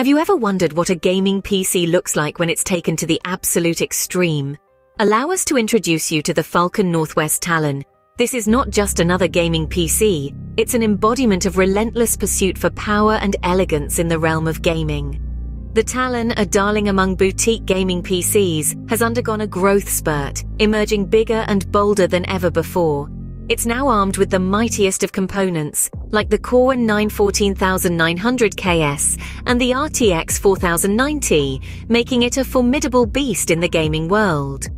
Have you ever wondered what a gaming PC looks like when it's taken to the absolute extreme? Allow us to introduce you to the Falcon Northwest Talon. This is not just another gaming PC, it's an embodiment of relentless pursuit for power and elegance in the realm of gaming. The Talon, a darling among boutique gaming PCs, has undergone a growth spurt, emerging bigger and bolder than ever before. It's now armed with the mightiest of components, like the Core i9 14900KS and the RTX 4090, making it a formidable beast in the gaming world.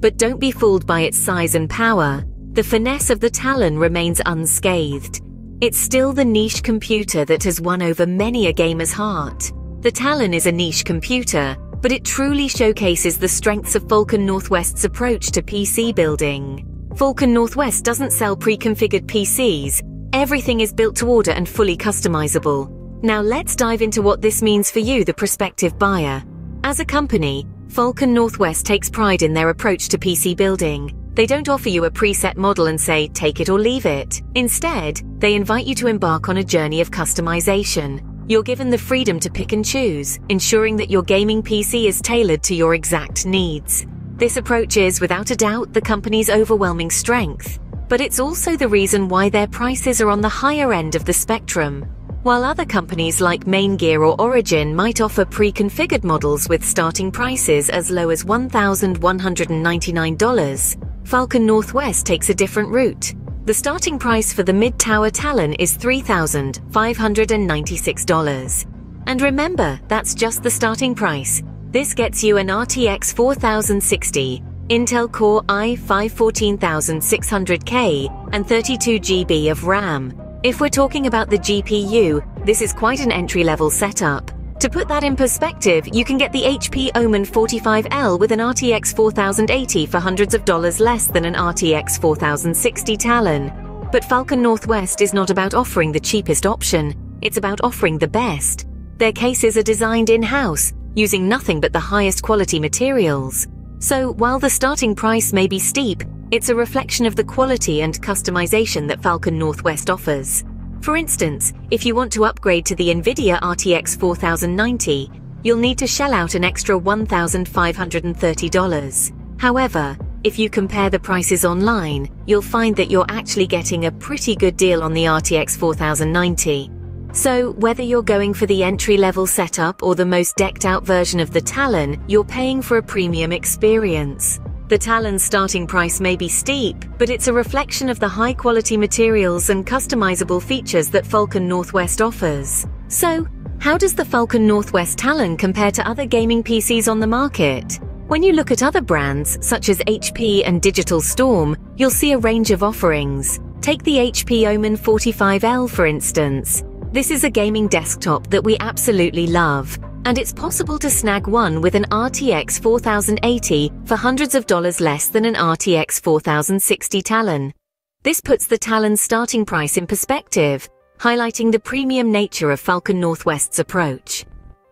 But don't be fooled by its size and power. The finesse of the Talon remains unscathed. It's still the niche computer that has won over many a gamer's heart. The Talon is a niche computer, but it truly showcases the strengths of Falcon Northwest's approach to PC building. Falcon Northwest doesn't sell pre-configured PCs. Everything is built to order and fully customizable. Now let's dive into what this means for you, the prospective buyer. As a company, Falcon Northwest takes pride in their approach to PC building. They don't offer you a preset model and say, take it or leave it. Instead, they invite you to embark on a journey of customization. You're given the freedom to pick and choose, ensuring that your gaming PC is tailored to your exact needs. This approach is, without a doubt, the company's overwhelming strength, but it's also the reason why their prices are on the higher end of the spectrum. While other companies like Maingear or Origin might offer pre-configured models with starting prices as low as $1,199, Falcon Northwest takes a different route. The starting price for the mid-tower Talon is $3,596. And remember, that's just the starting price. This gets you an RTX 4060, Intel Core i5 14600K, and 32GB of RAM. If we're talking about the GPU, this is quite an entry-level setup. To put that in perspective, you can get the HP Omen 45L with an RTX 4080 for hundreds of dollars less than an RTX 4060 Talon. But Falcon Northwest is not about offering the cheapest option, it's about offering the best. Their cases are designed in-house, using nothing but the highest quality materials. So while the starting price may be steep, it's a reflection of the quality and customization that Falcon Northwest offers. For instance, if you want to upgrade to the NVIDIA RTX 4090, you'll need to shell out an extra $1,530. However, if you compare the prices online, you'll find that you're actually getting a pretty good deal on the RTX 4090. So, whether you're going for the entry-level setup or the most decked-out version of the Talon, you're paying for a premium experience. The Talon's starting price may be steep, but it's a reflection of the high-quality materials and customizable features that Falcon Northwest offers. So, how does the Falcon Northwest Talon compare to other gaming PCs on the market? When you look at other brands, such as HP and Digital Storm, you'll see a range of offerings. Take the HP Omen 45L for instance. This is a gaming desktop that we absolutely love, and it's possible to snag one with an RTX 4080 for hundreds of dollars less than an RTX 4060 Talon. This puts the Talon's starting price in perspective, highlighting the premium nature of Falcon Northwest's approach.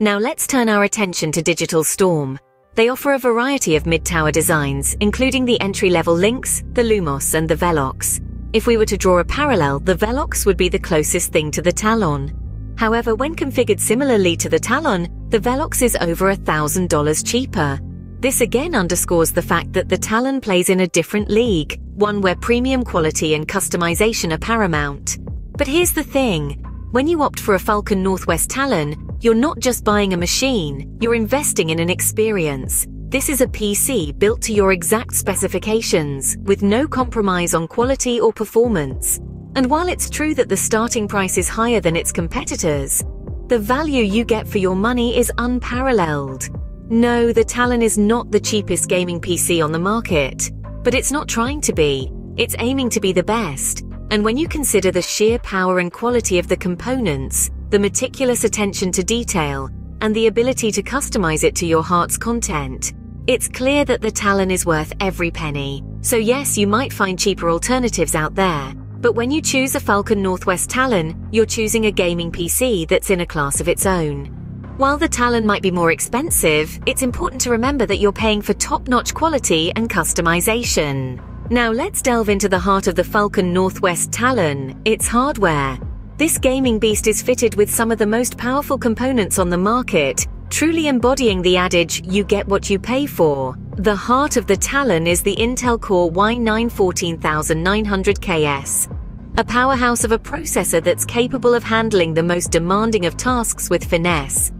Now let's turn our attention to Digital Storm. They offer a variety of mid-tower designs, including the entry-level Lynx, the Lumos, and the Velox. If we were to draw a parallel, the Velox would be the closest thing to the Talon. However, when configured similarly to the Talon, the Velox is over $1,000 cheaper. This again underscores the fact that the Talon plays in a different league, one where premium quality and customization are paramount. But here's the thing. When you opt for a Falcon Northwest Talon, you're not just buying a machine, you're investing in an experience. This is a PC built to your exact specifications, with no compromise on quality or performance. And while it's true that the starting price is higher than its competitors, the value you get for your money is unparalleled. No, the Talon is not the cheapest gaming PC on the market, but it's not trying to be. It's aiming to be the best. And when you consider the sheer power and quality of the components, the meticulous attention to detail, and the ability to customize it to your heart's content. It's clear that the Talon is worth every penny. So yes, you might find cheaper alternatives out there, but when you choose a Falcon Northwest Talon, you're choosing a gaming PC that's in a class of its own. While the Talon might be more expensive, it's important to remember that you're paying for top-notch quality and customization. Now let's delve into the heart of the Falcon Northwest Talon, its hardware. This gaming beast is fitted with some of the most powerful components on the market, truly embodying the adage, you get what you pay for. The heart of the Talon is the Intel Core i9 14900KS, a powerhouse of a processor that's capable of handling the most demanding of tasks with finesse.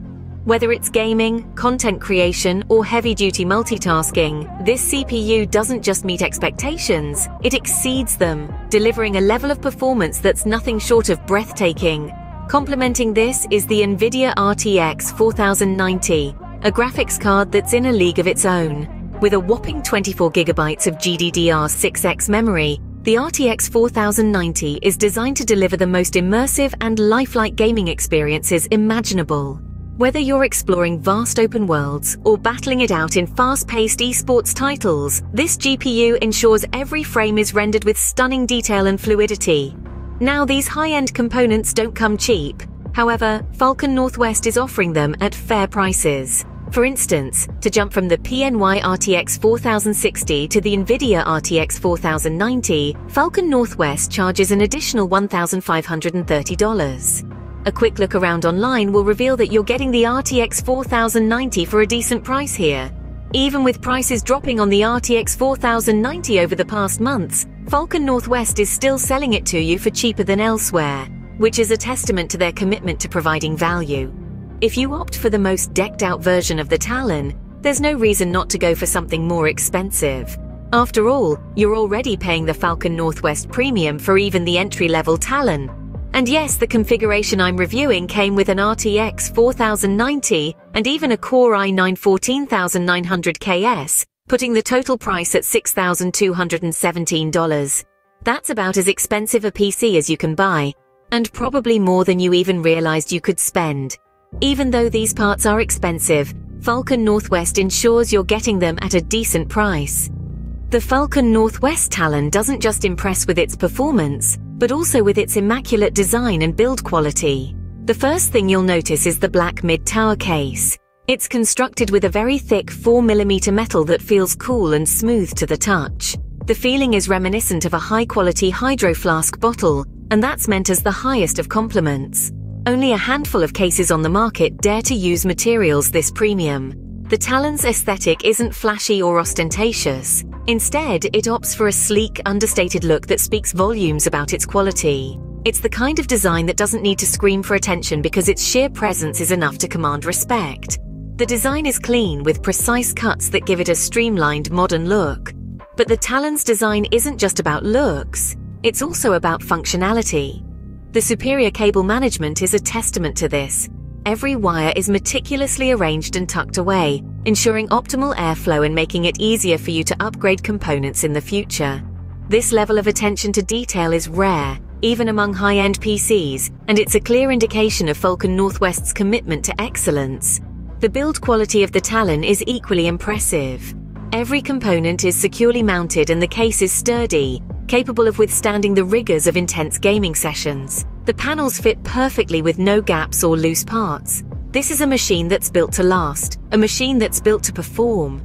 Whether it's gaming, content creation, or heavy-duty multitasking, this CPU doesn't just meet expectations, it exceeds them, delivering a level of performance that's nothing short of breathtaking. Complementing this is the NVIDIA RTX 4090, a graphics card that's in a league of its own. With a whopping 24GB of GDDR6X memory, the RTX 4090 is designed to deliver the most immersive and lifelike gaming experiences imaginable. Whether you're exploring vast open worlds or battling it out in fast-paced esports titles, this GPU ensures every frame is rendered with stunning detail and fluidity. Now, these high-end components don't come cheap. However, Falcon Northwest is offering them at fair prices. For instance, to jump from the PNY RTX 4060 to the NVIDIA RTX 4090, Falcon Northwest charges an additional $1,530. A quick look around online will reveal that you're getting the RTX 4090 for a decent price here. Even with prices dropping on the RTX 4090 over the past months, Falcon Northwest is still selling it to you for cheaper than elsewhere, which is a testament to their commitment to providing value. If you opt for the most decked out version of the Talon, there's no reason not to go for something more expensive. After all, you're already paying the Falcon Northwest Premium for even the entry-level Talon, and yes, the configuration I'm reviewing came with an RTX 4090 and even a Core i9 14900KS, putting the total price at $6,217. That's about as expensive a PC as you can buy, and probably more than you even realized you could spend. Even though these parts are expensive, Falcon Northwest ensures you're getting them at a decent price. The Falcon Northwest Talon doesn't just impress with its performance, but also with its immaculate design and build quality. The first thing you'll notice is the black mid-tower case. It's constructed with a very thick 4mm metal that feels cool and smooth to the touch. The feeling is reminiscent of a high-quality hydro flask bottle, and that's meant as the highest of compliments. Only a handful of cases on the market dare to use materials this premium. The Talon's aesthetic isn't flashy or ostentatious. Instead, it opts for a sleek, understated look that speaks volumes about its quality. It's the kind of design that doesn't need to scream for attention because its sheer presence is enough to command respect. The design is clean with precise cuts that give it a streamlined, modern look. But the Talon's design isn't just about looks, it's also about functionality. The superior cable management is a testament to this, every wire is meticulously arranged and tucked away, ensuring optimal airflow and making it easier for you to upgrade components in the future. This level of attention to detail is rare, even among high-end PCs, and it's a clear indication of Falcon Northwest's commitment to excellence. The build quality of the Talon is equally impressive. Every component is securely mounted and the case is sturdy, capable of withstanding the rigors of intense gaming sessions. The panels fit perfectly with no gaps or loose parts. This is a machine that's built to last, a machine that's built to perform.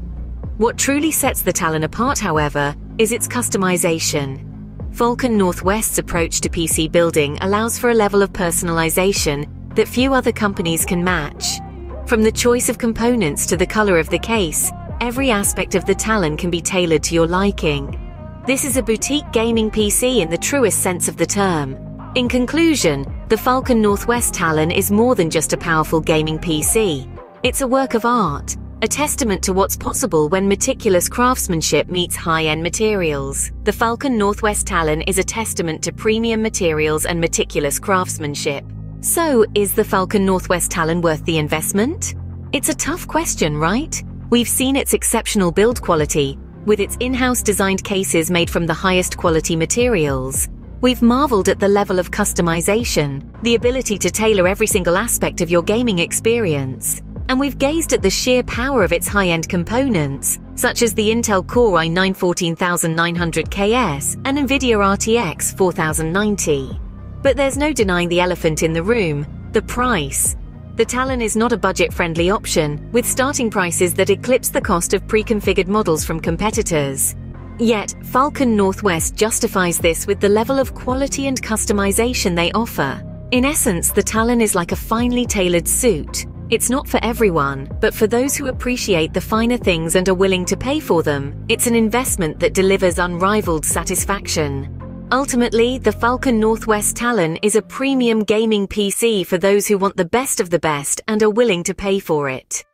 What truly sets the Talon apart, however, is its customization. Falcon Northwest's approach to PC building allows for a level of personalization that few other companies can match. From the choice of components to the color of the case, every aspect of the Talon can be tailored to your liking. This is a boutique gaming PC in the truest sense of the term. In conclusion, the Falcon Northwest Talon is more than just a powerful gaming PC. It's a work of art, a testament to what's possible when meticulous craftsmanship meets high-end materials. The Falcon Northwest Talon is a testament to premium materials and meticulous craftsmanship. So, is the Falcon Northwest Talon worth the investment? It's a tough question, right? We've seen its exceptional build quality, with its in-house designed cases made from the highest quality materials. We've marveled at the level of customization, the ability to tailor every single aspect of your gaming experience. And we've gazed at the sheer power of its high-end components, such as the Intel Core i9 14900KS and NVIDIA RTX 4090. But there's no denying the elephant in the room, the price. The Talon is not a budget-friendly option, with starting prices that eclipse the cost of pre-configured models from competitors. Yet, Falcon Northwest justifies this with the level of quality and customization they offer. In essence, the Talon is like a finely tailored suit. It's not for everyone, but for those who appreciate the finer things and are willing to pay for them, it's an investment that delivers unrivaled satisfaction. Ultimately, the Falcon Northwest Talon is a premium gaming PC for those who want the best of the best and are willing to pay for it.